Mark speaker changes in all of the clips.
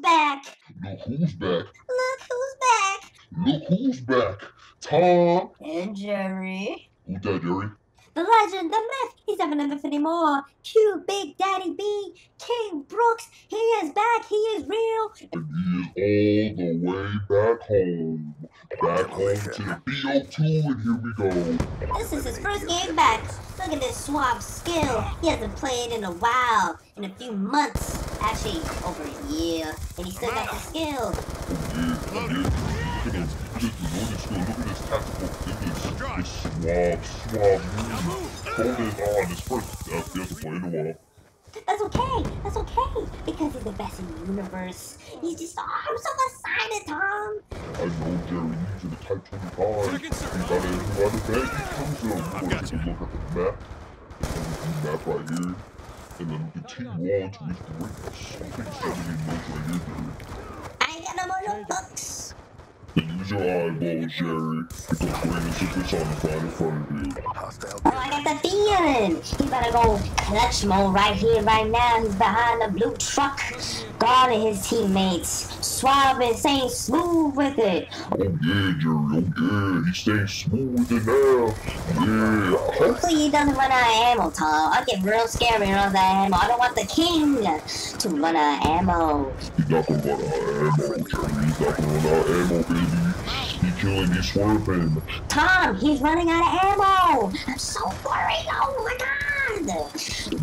Speaker 1: back.
Speaker 2: Look who's back.
Speaker 1: Look who's back.
Speaker 2: Look who's back. Tom.
Speaker 1: And Jerry.
Speaker 2: Who's that, Jerry?
Speaker 1: The legend, the myth, he's never enough anymore. Q, Big Daddy B, King Brooks, he is back, he is real.
Speaker 2: And he is all the way back home. Back home to the BO2, and here we go.
Speaker 1: This is his first game back. Look at this suave skill. He hasn't played in a while, in a few months, actually over a year, and he still got the skill.
Speaker 2: Oh, yeah, yeah. Look at him. Look at this skill. Look at this tactical fitness. This suave, suave move. Holding on his first FPS play in a while.
Speaker 1: That's okay. That's okay. Because he's the best in the universe. He's just, oh, I'm so excited, Tom.
Speaker 2: I know, Jerry, these are the Type 25. You gotta, you gotta bet he comes them. We're gonna take a look at the map. And the map right here. And then continue on to reach the greatness. I think 17 notes right.
Speaker 1: I got no more notebooks.
Speaker 2: Then use your eyeballs, Jerry. Because greatness is personified in front of you.
Speaker 1: Oh, I got the feeling. He better go clutch mode right here, right now. He's behind the blue truck, guarding his teammates. Suave and saying smooth with it.
Speaker 2: Oh yeah, Jerry, oh yeah. He's staying smooth with it now. Yeah.
Speaker 1: Hopefully he doesn't run out of ammo, Tom. I get real scared when he runs out of ammo. I don't want the king to run out of ammo.
Speaker 2: He's not gonna run out of ammo, Jerry. He's not gonna run out of ammo, baby. Killing, he's swerving.
Speaker 1: Tom, he's running out of ammo. I'm so worried. Oh my god.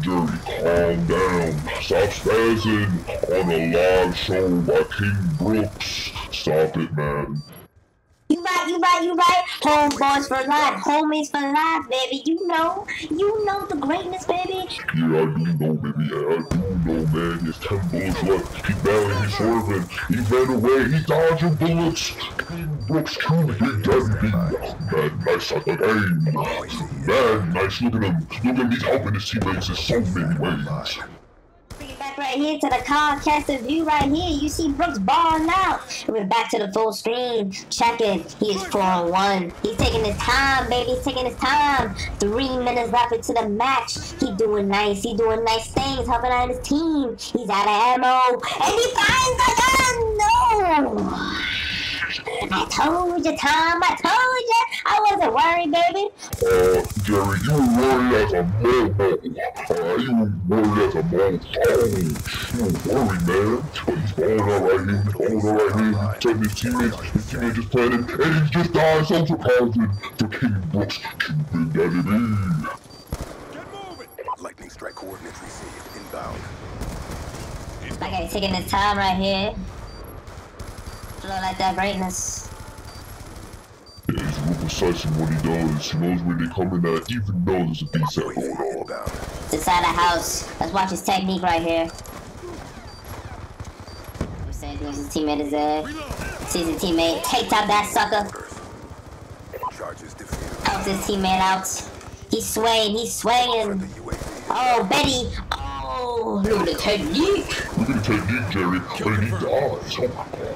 Speaker 2: Jerry, calm down. Stop spazzing on a live show by King Brooks. Stop it, man.
Speaker 1: You right, you right, you right. Homeboys for life, homies for life, baby. You know, you know the greatness, baby.
Speaker 2: Yeah, I do know, baby. Yeah, I do know, man. There's 10 bullets left. He's battling, he's swerving. He ran away. He's dodging bullets. Brooks killed Big Daddy. Man, nice at the game. Man, nice. Look at him. Look at him. He's helping his teammates in so many ways.
Speaker 1: Right here to the Comcast view right here. You see Brooks balling out. We're back to the full screen. Check it. He is 4 on 1. He's taking his time, baby. He's taking his time. Three minutes left into the match. He doing nice. He doing nice things, helping out his team. He's out of ammo. And he finds the gun. No. I told you, Tom. I told you. I wasn't worried, baby.
Speaker 2: Jerry, you were worried as a mole. Uh, you were worried as a mole. Oh, you were worried, man. But he's balling out right here. He's balling out right here. He's telling his teammates. His teammates just planning. And he's just died so surprising for King Brooks. King Big Daddy B.
Speaker 3: Lightning strike coordinates received. Inbound.
Speaker 1: That guy's taking his time right here. Flow like that greatness.
Speaker 2: Yeah, he's real precise in what he does. He knows where they're coming at, even though there's a beat set going on.
Speaker 1: It's inside the house. Let's watch his technique right here. Saying his teammate is uh, there. Sees his teammate. Takes out that sucker. Helps his teammate out. He's swaying. He's swaying. Oh, Betty. Oh, look at the technique.
Speaker 2: Look at the technique, Jerry. And he dies. Oh my god.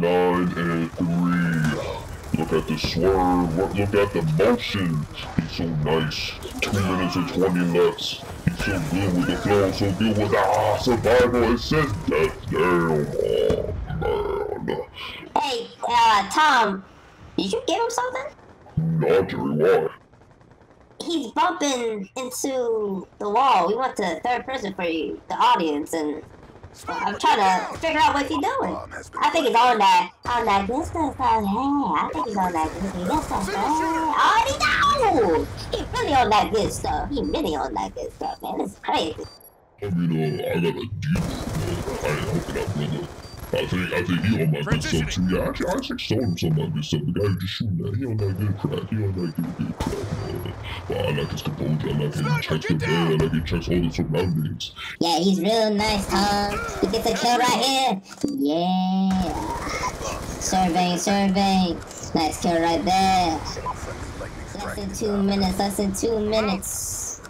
Speaker 2: Nine and three. Look at the swerve. Look at the motion. He's so nice. Two minutes and 20 left. He's so good with the flow, so good with the ah, survival. It says death down. Oh, man.
Speaker 1: Hey, uh, Tom. Did you give him something?
Speaker 2: Nah, Jerry, why?
Speaker 1: He's bumping into the wall. We went to third person for you, the audience, and I'm trying to figure out what he's doing. I think he's on that, on that good stuff out here. I think he's on that good stuff. I already know. He really on that good stuff. He really on that good stuff, man. It's crazy.
Speaker 2: I mean, uh, I got a deal. Uh, I ain't hooking up, brother. I think, I think he on my good stuff too. Yeah, actually, I actually sold him some of my good stuff. The guy who just shooting at, he on that good crap. He on that good, good crap, man. But I like his composure. I like his checks the bed. I like he checks all the surroundings.
Speaker 1: Yeah, he's real nice, Tom. He gets a kill right here. Yeah. Surveying, surveying. Nice kill right there. Less than two minutes, less than two minutes.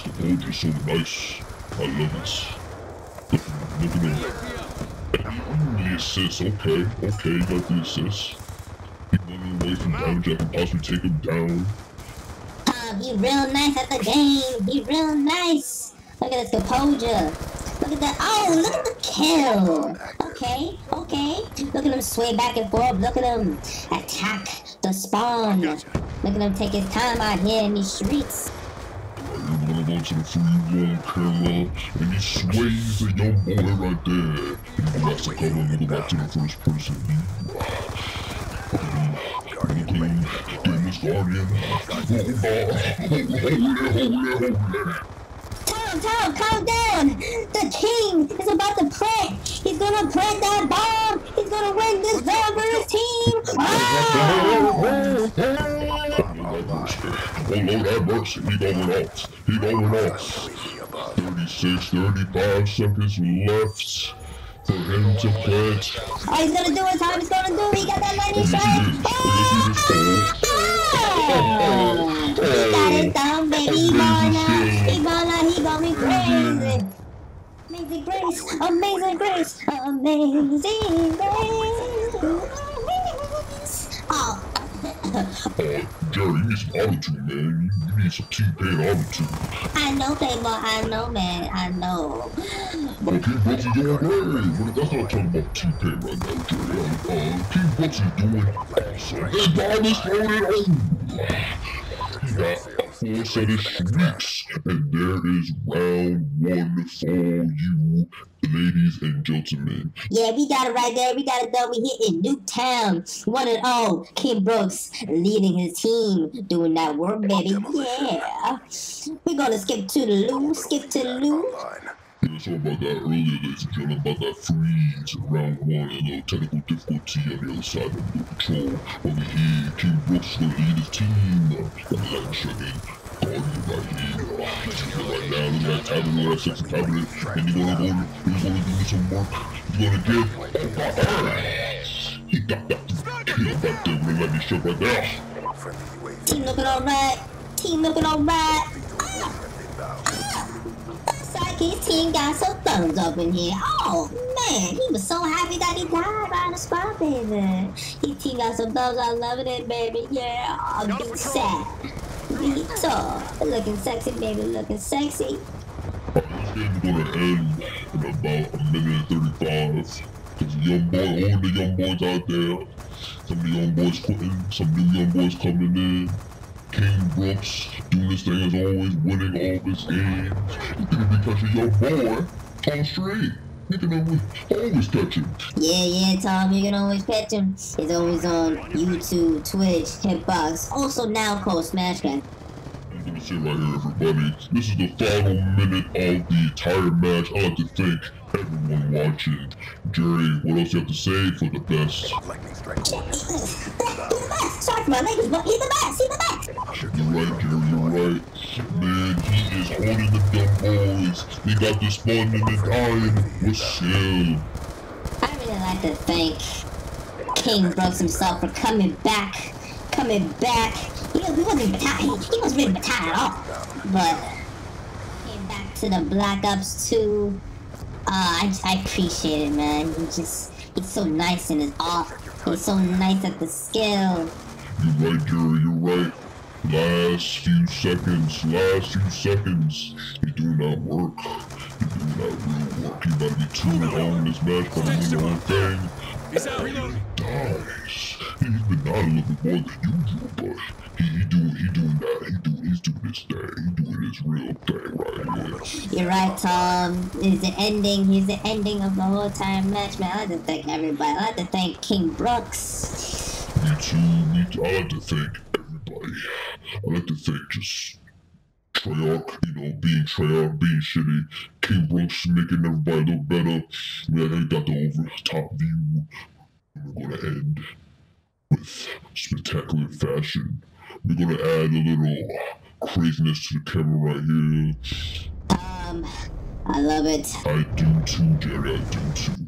Speaker 2: Composure's so nice. I love it. Look, look at him. Mm, Uh, the assist, okay, okay, got the assist. He running away from damage, I can possibly take him down.
Speaker 1: Tom, he real nice at the game. He real nice. Look at this composure. Look at that. Oh, look at the kill. Okay, okay. Look at him sway back and forth. Look at him attack the spawn. Look at him take his time out here in these streets.
Speaker 2: You're gonna the free roam camera, and he sways the young boy right there. And he has to come and go back to the first person Guardian. Hold on, hold hold.
Speaker 1: Tom, Tom, calm down. The king is about to plant. He's gonna plant that bomb. He's gonna win this round for his team. Ah!
Speaker 2: Oh Lord have mercy, he going off. He going off. 36, 35 seconds left for him to plant.
Speaker 1: Oh, he's gonna do Tom. He's gonna do it. He got that lightning strike. Oh! He got it down, baby. He ballin' He ballin' out. He got me crazy. Amazing grace. Amazing grace. Amazing grace. Oh.
Speaker 2: Uh, Jerry, you need some attitude, man. You, you need some T-Pain attitude.
Speaker 1: I know, baby. I know, man. I know.
Speaker 2: But King Brooks is doing great. But that's not talking about T-Pain right now, Jerry. Uh, King Brooks is doing awesome. His bomb is floating. Oh! He got a full set of streaks. And there is round one for you, ladies and gentlemen.
Speaker 1: Yeah, we got it right there. We got it done. We hit in Newtown, One and all. King Brooks leading his team, doing that work, baby. Yeah. We're gonna skip to the loo. Skip to the loo.
Speaker 2: Were talking about that earlier, ladies and gentlemen, about that freeze round one, a little technical difficulty on the other side of the patrol. Over here, King Brooks gonna lead his team. The other side, Guardian right here. Right now, that tablet, look at that sexy tablet. And he's gonna go, he's gonna do some work. He's gonna give, oh my god! He got that kill right there with a lightning strike right there.
Speaker 1: Team looking alright. Team looking alright.
Speaker 3: Inbound.
Speaker 1: Looks like his team got some thumbs up in here. Oh man, he was so happy that he died on the spot, baby. His team got some thumbs. I loving it, baby. Yeah, I'm big sad. Big tall. Looking sexy, baby. Looking sexy.
Speaker 2: This game's gonna end in about a minute and 35. Cause the young boy, all the young boys out there, some of the young boys quitting, some new young boys coming in. King Brooks doing his thing as always, winning all his games. You think because your boy, Tom Straight. You can always, catch him.
Speaker 1: Yeah, yeah, Tom, you can always catch him. He's always on YouTube, Twitch, Hitbox, also now called
Speaker 2: Smashcast. Say right here, everybody, this is the final minute of the entire match. I'd like to thank everyone watching. Jerry, what else you have to say for the best?
Speaker 1: Sorry for my language, but he's the best. He's the best.
Speaker 2: You're right, Jerry, you're right. Man, he is holding the dumb boys. They got the spawn and the dying. What's up?
Speaker 1: I really like to thank King Brooks himself for coming back, coming back. He, he wasn't even tired. He, he wasn't really tired at all. But came back to the Black Ops 2. Uh, I, I appreciate it, man. He just he's so nice in his art. He's so nice at the skill.
Speaker 2: You're right, Jerry, you're right. Last few seconds, last few seconds. He do not work. He doing not real work. He about to be two on this match, but he's doing the whole thing.
Speaker 4: He's out reloading.
Speaker 2: Nice. He's been not a little bit more than usual, but he, he doing he doing that. He doing he's doing his thing. He doing his real thing right here.
Speaker 1: You're right, Tom. He's the ending. He's the ending of the whole time match, man. I like to thank everybody. I like to thank King Brooks.
Speaker 2: Me too, me too. I like to thank everybody. I like to thank just Treyarch, you know, being Treyarch, being shitty. King Brooks making everybody look better. We I got the over top view. We're gonna end with spectacular fashion. We're gonna add a little craziness to the camera right here.
Speaker 1: Um, I love it. I do too, Jerry.
Speaker 2: I do too,